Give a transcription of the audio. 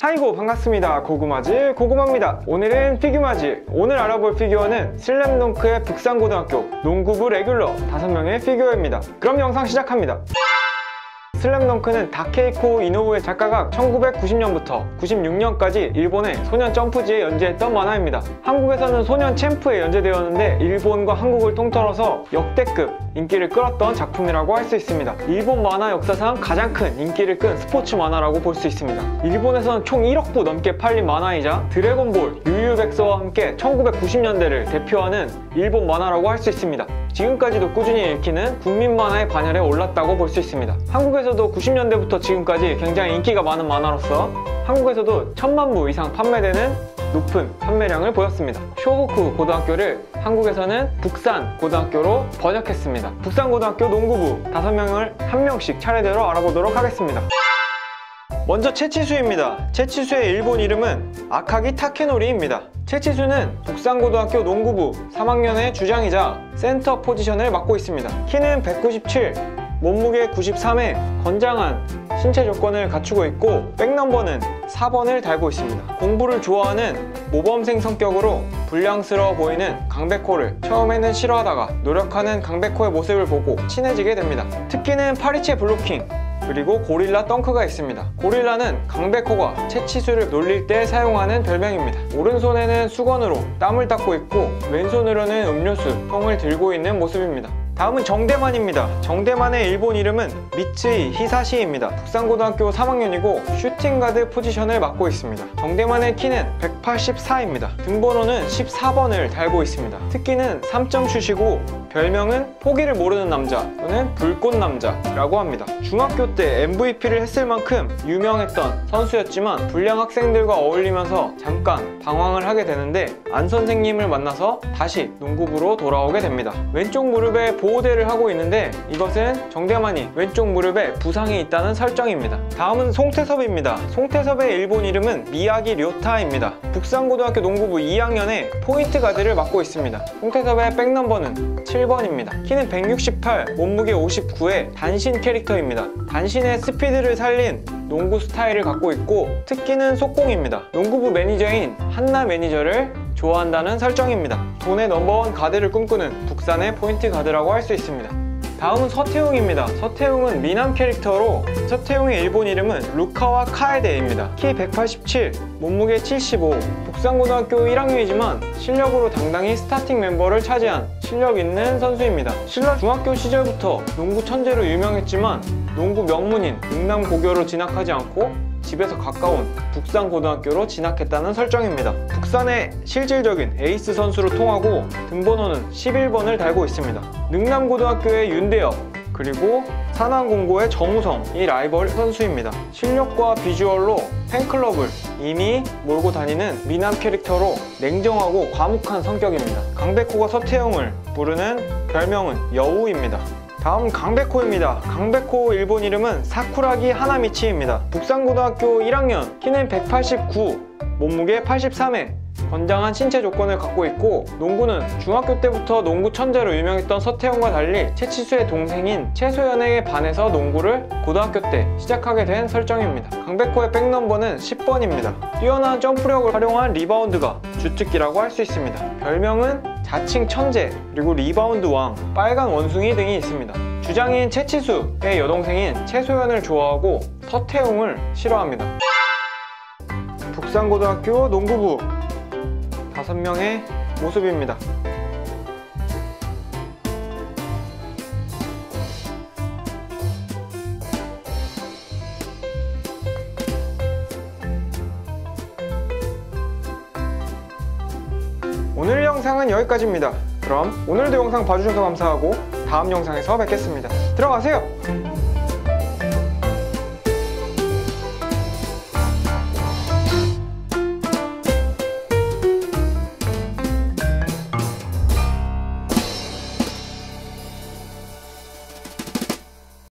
아이고 반갑습니다. 고구마즈 고구마입니다. 오늘은 피규마즈 오늘 알아볼 피규어는 슬램덩크의 북산고등학교 농구부 레귤러 5명의 피규어입니다. 그럼 영상 시작합니다 슬램덩크는 다케히코 이노우에 작가가 1990년부터 96년까지 일본의 소년 점프지에 연재했던 만화입니다. 한국에서는 소년 챔프에 연재되었는데 일본과 한국을 통틀어서 역대급 인기를 끌었던 작품이라고 할 수 있습니다. 일본 만화 역사상 가장 큰 인기를 끈 스포츠 만화라고 볼 수 있습니다. 일본에서는 총 1억 부 넘게 팔린 만화이자 드래곤볼, 유유백서와 함께 1990년대를 대표하는 일본 만화라고 할 수 있습니다. 지금까지도 꾸준히 읽히는 국민 만화의 반열에 올랐다고 볼 수 있습니다. 한국에서도 90년대부터 지금까지 굉장히 인기가 많은 만화로서 한국에서도 천만 부 이상 판매되는 높은 판매량을 보였습니다. 쇼호쿠 고등학교를 한국에서는 북산 고등학교로 번역했습니다. 북산 고등학교 농구부 5명을 한 명씩 차례대로 알아보도록 하겠습니다. 먼저 채치수입니다. 채치수의 일본 이름은 아카기 타케노리입니다. 채치수는 북산고등학교 농구부 3학년의 주장이자 센터 포지션을 맡고 있습니다. 키는 197, 몸무게 93에 건장한 신체 조건을 갖추고 있고 백넘버는 4번을 달고 있습니다. 공부를 좋아하는 모범생 성격으로 불량스러워 보이는 강백호를 처음에는 싫어하다가 노력하는 강백호의 모습을 보고 친해지게 됩니다. 특기는 파리채 블로킹, 그리고 고릴라 덩크가 있습니다. 고릴라는 강백호가 채치수를 놀릴 때 사용하는 별명입니다. 오른손에는 수건으로 땀을 닦고 있고 왼손으로는 음료수, 통을 들고 있는 모습입니다. 다음은 정대만입니다. 정대만의 일본 이름은 미츠이 히사시입니다. 북산고등학교 3학년이고 슈팅가드 포지션을 맡고 있습니다. 정대만의 키는 184입니다. 등번호는 14번을 달고 있습니다. 특기는 3점 슛이고 별명은 포기를 모르는 남자 또는 불꽃 남자라고 합니다. 중학교 때 MVP를 했을 만큼 유명했던 선수였지만 불량 학생들과 어울리면서 잠깐 방황을 하게 되는데 안 선생님을 만나서 다시 농구부로 돌아오게 됩니다. 왼쪽 무릎에 보호대를 하고 있는데 이것은 정대만이 왼쪽 무릎에 부상이 있다는 설정입니다. 다음은 송태섭입니다. 송태섭의 일본 이름은 미야기 료타입니다. 북산고등학교 농구부 2학년에 포인트 가드를 맡고 있습니다. 송태섭의 백넘버는 7 번입니다. 키는 168, 몸무게 59의 단신 캐릭터입니다. 단신의 스피드를 살린 농구 스타일을 갖고 있고 특기는 속공입니다. 농구부 매니저인 한나 매니저를 좋아한다는 설정입니다. 도내 넘버원 가드를 꿈꾸는 북산의 포인트 가드라고 할 수 있습니다. 다음은 서태웅입니다. 서태웅은 미남 캐릭터로 서태웅의 일본 이름은 루카와 카에데입니다. 키 187, 몸무게 75, 북산고등학교 1학년이지만 실력으로 당당히 스타팅 멤버를 차지한 실력 있는 선수입니다. 실력 중학교 시절부터 농구 천재로 유명했지만 농구 명문인 능남고교로 진학하지 않고 집에서 가까운 북산고등학교로 진학했다는 설정입니다. 북산의 실질적인 에이스 선수로 통하고 등번호는 11번을 달고 있습니다. 능남고등학교의 윤대협, 그리고 산왕공고의 정우성이 라이벌 선수입니다. 실력과 비주얼로 팬클럽을 이미 몰고 다니는 미남 캐릭터로 냉정하고 과묵한 성격입니다. 강백호가 서태웅을 부르는 별명은 여우입니다. 다음 강백호입니다. 강백호 일본 이름은 사쿠라기 하나미치입니다. 북산고등학교 1학년, 키는 189, 몸무게 83회, 건장한 신체 조건을 갖고 있고 농구는 중학교 때부터 농구 천재로 유명했던 서태웅과 달리 채치수의 동생인 채소연에게 반해서 농구를 고등학교 때 시작하게 된 설정입니다. 강백호의 백넘버는 10번입니다. 뛰어난 점프력을 활용한 리바운드가 주특기라고 할 수 있습니다. 별명은 자칭 천재, 그리고 리바운드 왕, 빨간 원숭이 등이 있습니다. 주장인 채치수의 여동생인 채소연을 좋아하고 서태웅을 싫어합니다. 북산고등학교 농구부 5명의 모습입니다. 오늘 영상은 여기까지입니다. 그럼 오늘도 영상 봐주셔서 감사하고 다음 영상에서 뵙겠습니다. 들어가세요!